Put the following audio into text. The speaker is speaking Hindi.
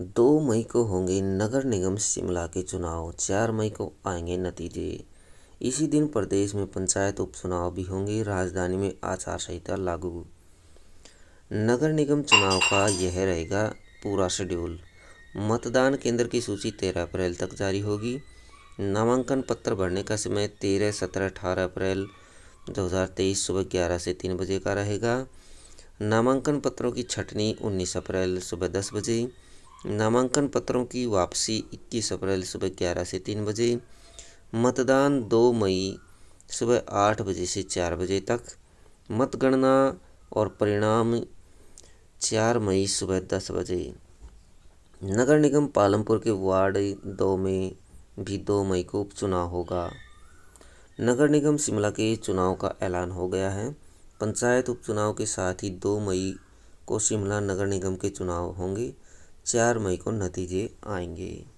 दो मई को होंगे नगर निगम शिमला के चुनाव, चार मई को आएँगे नतीजे। इसी दिन प्रदेश में पंचायत उपचुनाव भी होंगे, राजधानी में आचार संहिता लागू। नगर निगम चुनाव का यह रहेगा पूरा शेड्यूल। मतदान केंद्र की सूची तेरह अप्रैल तक जारी होगी। नामांकन पत्र भरने का समय तेरह, सत्रह, अठारह अप्रैल 2023 सुबह ग्यारह से तीन बजे का रहेगा। नामांकन पत्रों की छटनी 19 अप्रैल सुबह दस बजे। नामांकन पत्रों की वापसी 21 अप्रैल सुबह 11 से 3 बजे, मतदान 2 मई सुबह 8 बजे से 4 बजे तक, मतगणना और परिणाम 4 मई सुबह 10 बजे। नगर निगम पालमपुर के वार्ड दो में भी 2 मई को उपचुनाव होगा। नगर निगम शिमला के चुनाव का ऐलान हो गया है। पंचायत उपचुनाव के साथ ही 2 मई को शिमला नगर निगम के चुनाव होंगे। चार मई को नतीजे आएँगे।